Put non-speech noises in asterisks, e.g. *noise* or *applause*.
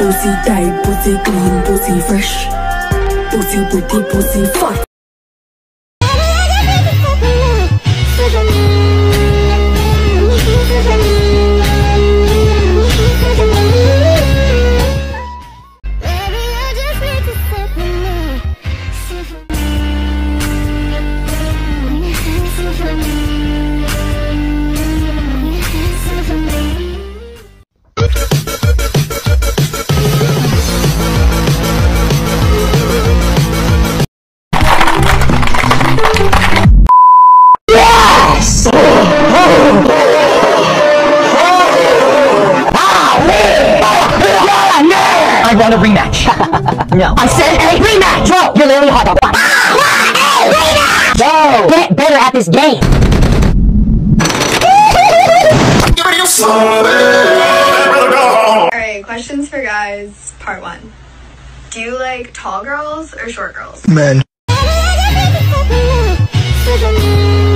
Pussy tight, pussy clean, pussy fresh. Pussy pretty, pussy fat. I want a rematch. *laughs* no. I said a rematch! Bro, you're literally hot dog. I want a rematch! Bro, get better at this game. Alright, questions for guys, part one. Do you like tall girls or short girls? Men. Men. *laughs*